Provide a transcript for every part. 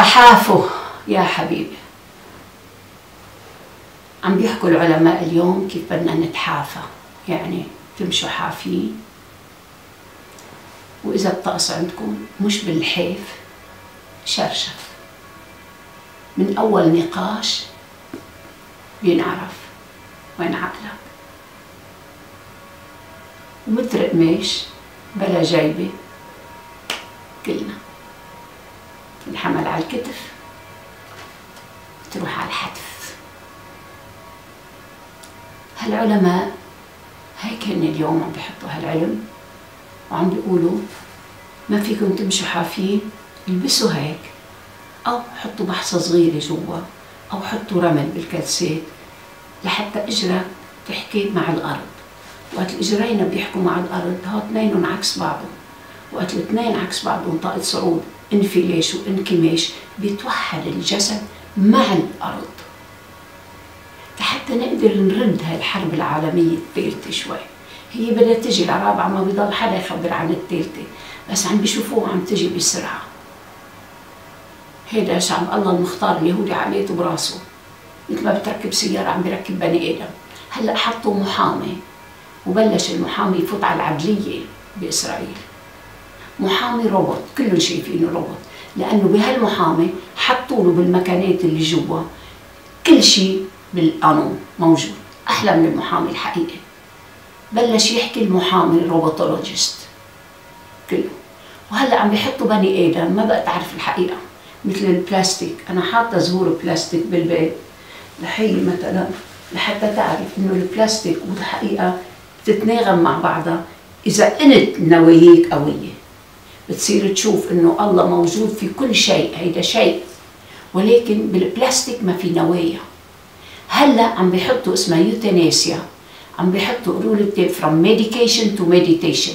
تحافوا يا حبيبي. عم بيحكوا العلماء اليوم كيف بدنا نتحافى يعني تمشوا حافين وإذا الطقس عندكم مش بالحيف شرشف. من أول نقاش بينعرف وين عقلك. ومثل قماش بلا جايبة كلنا. تنحمل على الكتف تروح على الحتف. هالعلماء هيك هن اليوم عم بيحطوا هالعلم وعم بيقولوا ما فيكم تمشوا حافين البسوا هيك أو حطوا بحصة صغيرة جوا أو حطوا رمل بالكلسات لحتى اجرك تحكي مع الأرض. وقت الإجرين بيحكوا مع الأرض هو اثنينهم عكس بعضهم. وقت الاثنين عكس بعضهم طاقه صعود انفلاش وانكماش بيتوحد الجسد مع الأرض. لحتى نقدر نرد هاي الحرب العالمية الثالثة شوي. هي بدها تجي الرابعه ما بيضل حدا يخبر عن الثالثة بس عم بيشوفوها عم تجي بسرعة. هيدا شعب الله المختار اليهودي عملته براسه مثل ما بتركب سيارة عم بركب بني آدم. هلأ حطوا محامي وبلش المحامي يفوت على العدلية بإسرائيل. محامي روبوت كلهم شايفينه روبوت. لأنه بهالمحامي حطوا له بالمكانات اللي جوا. كل شيء بالقانون موجود. أحلى من المحامي الحقيقي. بلش يحكي المحامي ال robotologist. كله. وهلأ عم بيحطوا بني آدم ما بقى تعرف الحقيقة. مثل البلاستيك. أنا حاطة زهور بلاستيك بالبيت. لحي مثلا لحتى تعرف إنه البلاستيك والحقيقة بتتناغم مع بعضها إذا إنت نواياك قوية. بتصير تشوف إنه الله موجود في كل شيء هيدا شيء. ولكن بالبلاستيك ما في نوايا. هلأ عم بيحطوا اسمها يوتينيسيا عم بيحطوا قولوا لي from medication to meditation.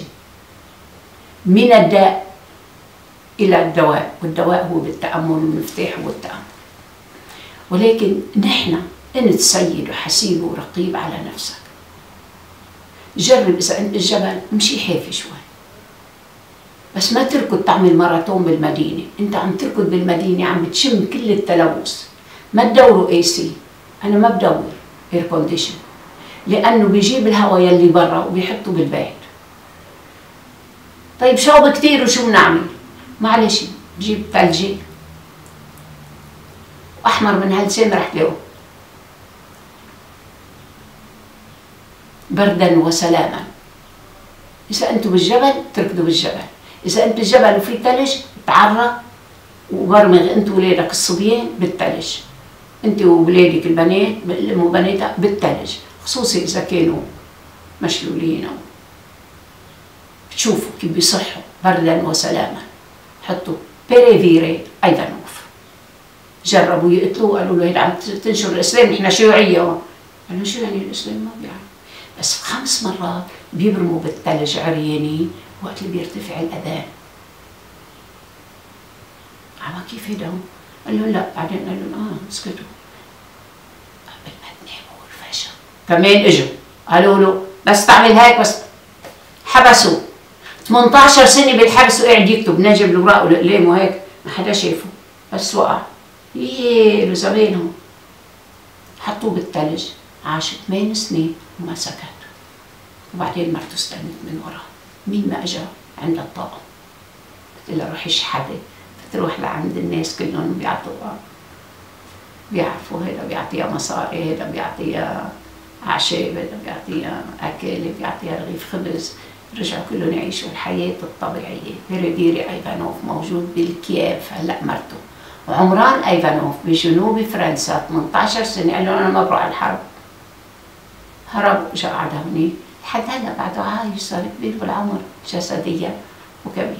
من الداء إلى الدواء والدواء هو بالتأمل والمفتاح هو التأمل. ولكن نحن أنت سيد وحسيب ورقيب على نفسك. جرب إذا أنت الجبل امشي حافي شوي. بس ما تركض تعمل ماراثون بالمدينة. أنت عم تركض بالمدينة عم بتشم كل التلوث. ما تدوروا AC أنا ما بدور air condition لأنه بيجيب الهواء يلي برا وبيحطه بالبيت. طيب شوب كثير وشو بنعمل؟ معلش بجيب ثلجي وأحمر من هالسن رح تلاقوه بردا وسلاما. إذا أنتم بالجبل تركضوا بالجبل. إذا أنت بالجبل وفي ثلج تعرق وبرمغ أنت وولادك الصبيان بالثلج أنت وولادك البنات الأم وبناتها بالثلج خصوصي إذا كانوا مشلولين أو. بتشوفوا كيف بيصحوا بردا وسلاما. حطوا بيريفيري ايضانوف جربوا يقتلوه قالوا له هيدا عم تنشر الإسلام نحن شيوعية. قالوا شو يعني الإسلام؟ ما بيعرف. بس خمس مرات بيبرموا بالثلج عريانين وقت اللي بيرتفع الأذان. عما كيف هيدا قال لهم لا بعدين قال لهم آه اسكتوا. قبل ما تناموا الفجر كمان إجوا. قالوا له بس تعمل هيك بس حبسوه 18 سنة بالحبس وقاعد يكتب ناجب الاوراق والأقلام وهيك. ما حدا شافه. بس وقع. ييه زمانهم حطوه بالثلج. عاش ثمان سنين وما سكت. وبعدين مرته استنت من وراه مين ما اجى عند الطاقم؟ قلت لها روحي اشحدي بتروح لعند الناس كلهم بيعطوها. بيعرفوا هذا بيعطيها مصاري هذا بيعطيها أعشاب هذا بيعطيها أكل بيعطيها رغيف خبز. رجعوا كلهم يعيشوا الحياة الطبيعية. بيريفيري أيفانوف موجود بالكييف هلأ مرته. وعمران أيفانوف بجنوب فرنسا 18 سنة قال له أنا ما بروح الحرب. هرب وجا قعد هونيك لحد هلا بعده عايش صار كبير بالعمر جسديا وكبير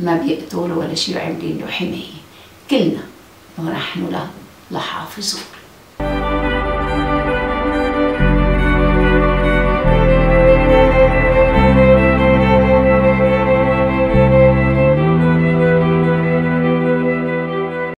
ما بيقتل ولا شيء عاملين له حماية كلنا ونحن له لحافظون.